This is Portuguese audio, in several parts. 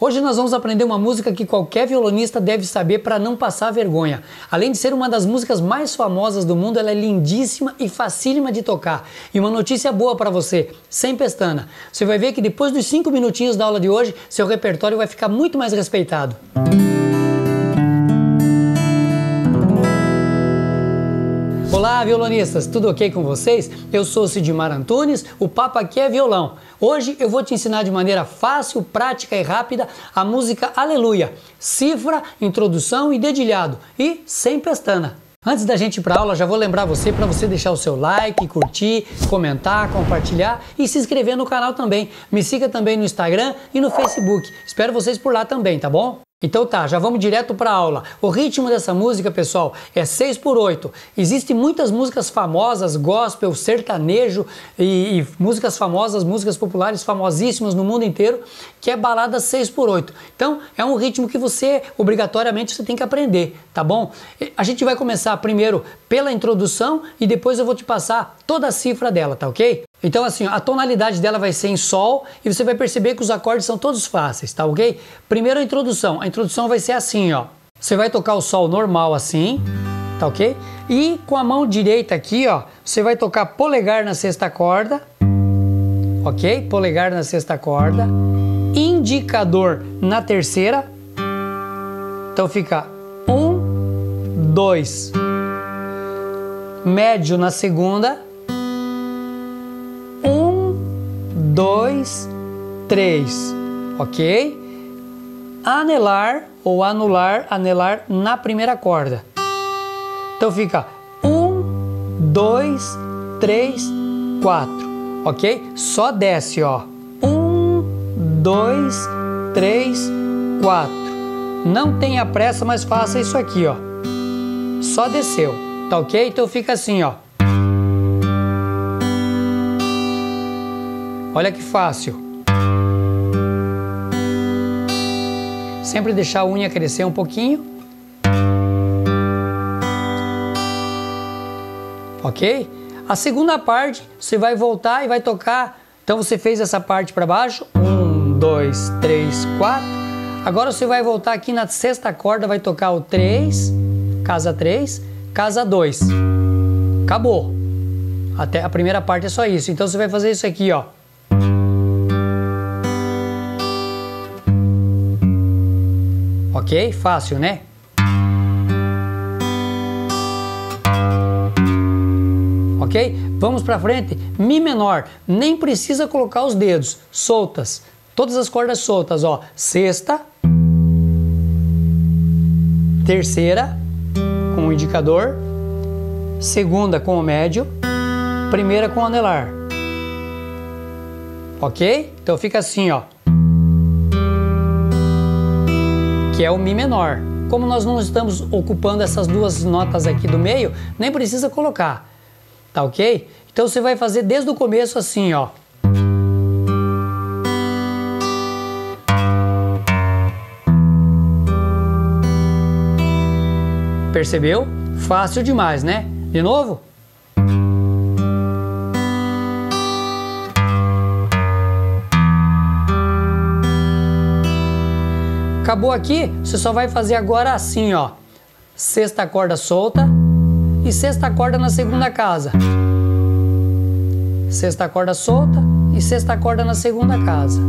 Hoje nós vamos aprender uma música que qualquer violonista deve saber para não passar vergonha. Além de ser uma das músicas mais famosas do mundo, ela é lindíssima e facílima de tocar. E uma notícia boa para você, sem pestana. Você vai ver que depois dos 5 minutinhos da aula de hoje, seu repertório vai ficar muito mais respeitado. Olá, violonistas, tudo ok com vocês? Eu sou Sidmar Antunes, o papo aqui é violão. Hoje eu vou te ensinar de maneira fácil, prática e rápida a música Aleluia, cifra, introdução e dedilhado, e sem pestana. Antes da gente ir para aula, já vou lembrar você para você deixar o seu like, curtir, comentar, compartilhar e se inscrever no canal também. Me siga também no Instagram e no Facebook. Espero vocês por lá também, tá bom? Então tá, já vamos direto para a aula. O ritmo dessa música, pessoal, é 6 por 8. Existem muitas músicas famosas, gospel, sertanejo e, e, músicas famosas, músicas populares famosíssimas no mundo inteiro, que é balada 6 por 8. Então, é um ritmo que você obrigatoriamente você tem que aprender, tá bom? A gente vai começar primeiro pela introdução e depois eu vou te passar toda a cifra dela, tá OK? Então, assim, a tonalidade dela vai ser em Sol e você vai perceber que os acordes são todos fáceis, tá ok? Primeiro a introdução. A introdução vai ser assim, ó. Você vai tocar o Sol normal assim, tá ok? E com a mão direita aqui, ó, você vai tocar polegar na sexta corda, ok? Polegar na sexta corda, indicador na terceira. Então fica um, dois, médio na segunda dois, três, ok? Anelar ou anular, anelar na primeira corda. Então fica um, dois, três, quatro, ok? Só desce, ó. Um, dois, três, quatro. Não tenha pressa, mas faça isso aqui, ó. Só desceu, tá ok? Então fica assim, ó. Olha que fácil. Sempre deixar a unha crescer um pouquinho. Ok? A segunda parte, você vai voltar e vai tocar. Então você fez essa parte para baixo. Um, dois, três, quatro. Agora você vai voltar aqui na sexta corda, vai tocar o 3, casa 3, casa 2. Acabou. Até a primeira parte é só isso. Então você vai fazer isso aqui, ó. Ok? Fácil, né? Ok? Vamos para frente. Mi menor. Nem precisa colocar os dedos. Soltas. Todas as cordas soltas, ó. Sexta. Terceira com o indicador. Segunda com o médio. Primeira com o anelar. Ok? Então fica assim, ó. Que é o Mi menor. Como nós não estamos ocupando essas duas notas aqui do meio, nem precisa colocar, tá ok? Então você vai fazer desde o começo assim, ó. Percebeu? Fácil demais, né? De novo? Acabou aqui, você só vai fazer agora assim, ó. Sexta corda solta e sexta corda na segunda casa. Sexta corda solta e sexta corda na segunda casa.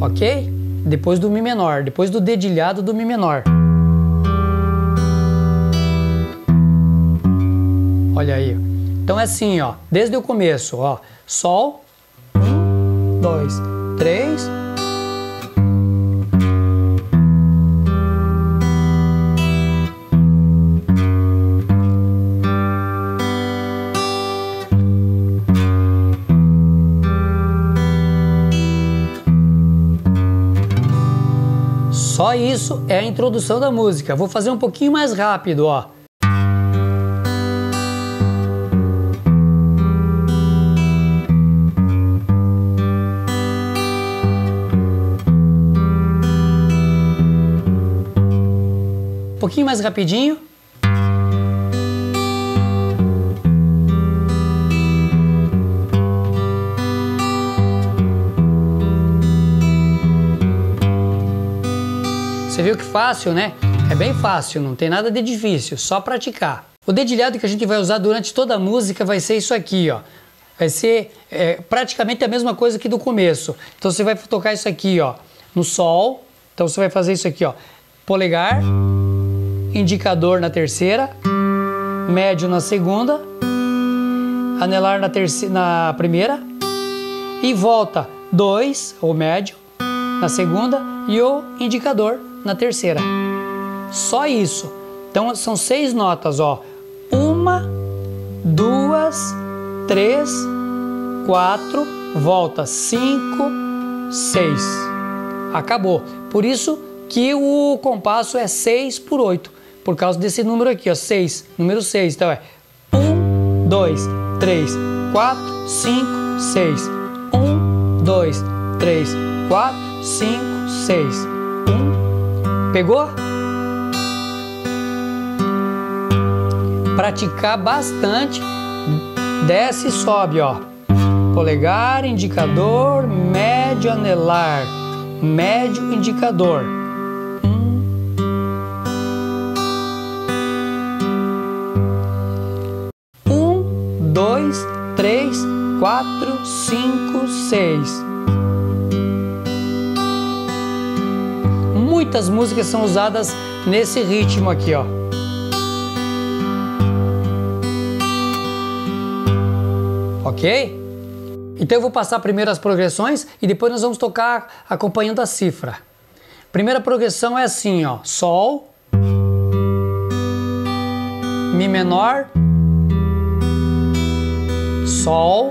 Ok? Depois do Mi menor, depois do dedilhado do Mi menor. Olha aí. Então é assim, ó. Desde o começo, ó. Sol. Um, dois, três, Só isso é a introdução da música. Vou fazer um pouquinho mais rápido, ó. Um pouquinho mais rapidinho. Você viu que fácil, né? É bem fácil, não tem nada de difícil, só praticar. O dedilhado que a gente vai usar durante toda a música vai ser isso aqui, ó. Vai ser é, praticamente a mesma coisa que do começo. Então você vai tocar isso aqui, ó, no sol. Então você vai fazer isso aqui, ó. Polegar, indicador na terceira, médio na segunda, anelar na, na primeira e volta dois, o médio, na segunda e o indicador na terceira. Só isso. Então são seis notas, ó. Uma, duas, três, quatro, volta cinco, seis. Acabou. Por isso que o compasso é 6 por 8, por causa desse número aqui, ó, 6, número 6. Então é 1, 2, 3, 4, 5, 6. 1, 2, 3, 4, 5, 6. 1. Pegou? Praticar bastante. Desce e sobe, ó. Polegar, indicador, médio, anelar, médio, indicador. Um, dois, três, quatro, cinco, seis. Muitas músicas são usadas nesse ritmo aqui, ó. Ok? Então eu vou passar primeiro as progressões e depois nós vamos tocar acompanhando a cifra. Primeira progressão é assim, ó, Sol, Mi menor, Sol,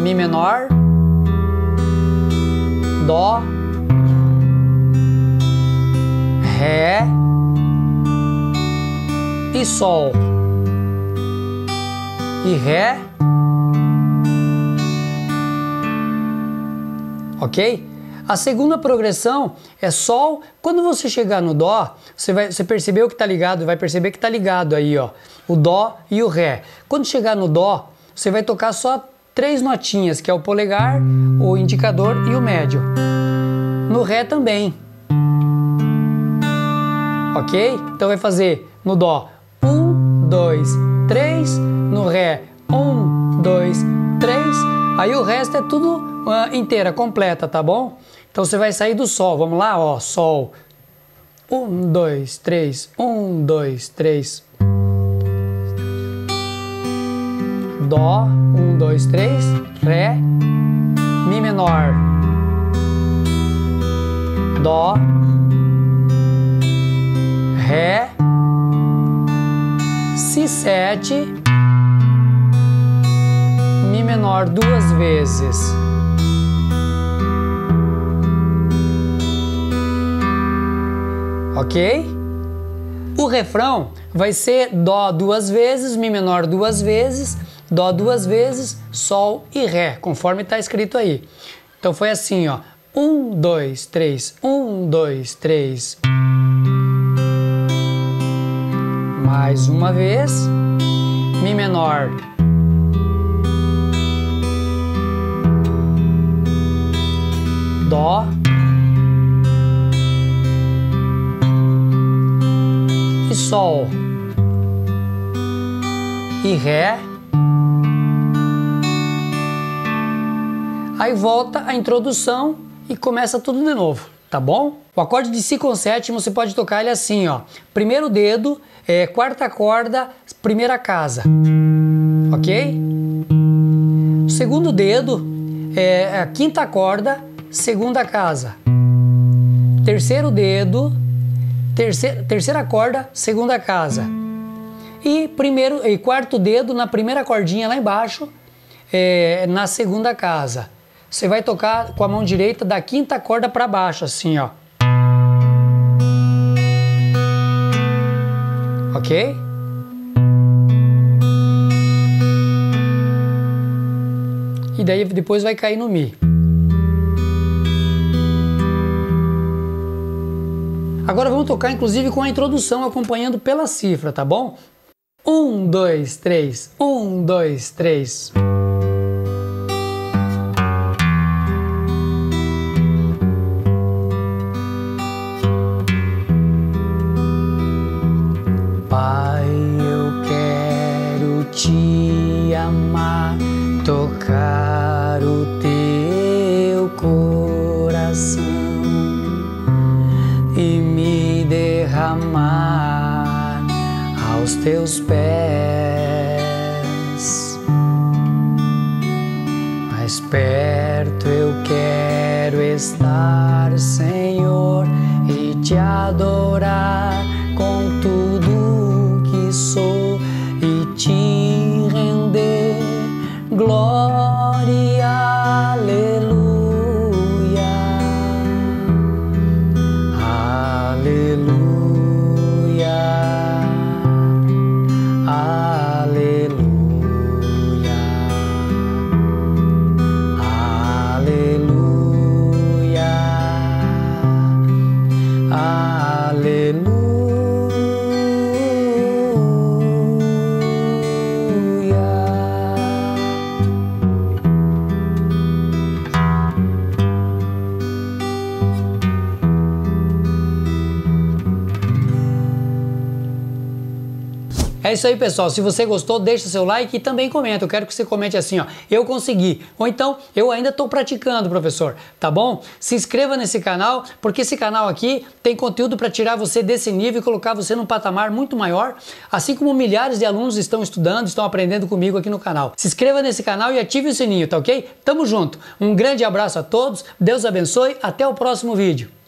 Mi menor, Dó, Ré e Sol. E Ré ok? A segunda progressão é Sol. Quando você chegar no Dó, você, vai, você percebeu que está ligado, vai perceber que está ligado aí, ó, o Dó e o Ré. Quando chegar no Dó, você vai tocar só três notinhas, que é o polegar, o indicador e o médio. No Ré também. Ok? Então vai fazer no Dó um, dois, três, no Ré um, dois, três. Aí o resto é tudo uh, inteira, completa, tá bom? Então você vai sair do Sol. Vamos lá, ó, Sol. Um, dois, três. Um, dois, três. Dó. Um, dois, três. Ré. Mi menor. Dó. Ré. Si sete. Mi menor duas vezes. ok? O refrão vai ser Dó duas vezes, Mi menor duas vezes, Dó duas vezes, Sol e Ré, conforme está escrito aí. Então foi assim, ó. Um, dois, três, um, dois, três. Mais uma vez. Mi menor. Dó. Sol e Ré. Aí volta a introdução e começa tudo de novo, tá bom? O acorde de Si com sétimo você pode tocar ele assim, ó. Primeiro dedo, é, quarta corda, primeira casa, ok? Segundo dedo é a quinta corda, segunda casa. Terceiro dedo, terceira, terceira corda, segunda casa. E primeiro e quarto dedo na primeira cordinha lá embaixo, é, na segunda casa. Você vai tocar com a mão direita da quinta corda para baixo, assim, ó. Ok? E daí depois vai cair no Mi. Agora vamos tocar inclusive com a introdução acompanhando pela cifra, tá bom? Um, dois, três. Um, dois, três. te amar, tocar o teu coração e me derramar aos teus pés. Mais perto eu quero estar, Senhor, e te adorar É isso aí, pessoal. Se você gostou, deixa seu like e também comenta. Eu quero que você comente assim, ó, eu consegui. Ou então, eu ainda estou praticando, professor. Tá bom? Se inscreva nesse canal, porque esse canal aqui tem conteúdo para tirar você desse nível e colocar você num patamar muito maior, assim como milhares de alunos estão estudando, estão aprendendo comigo aqui no canal. Se inscreva nesse canal e ative o sininho, tá ok? Tamo junto. Um grande abraço a todos. Deus abençoe. Até o próximo vídeo.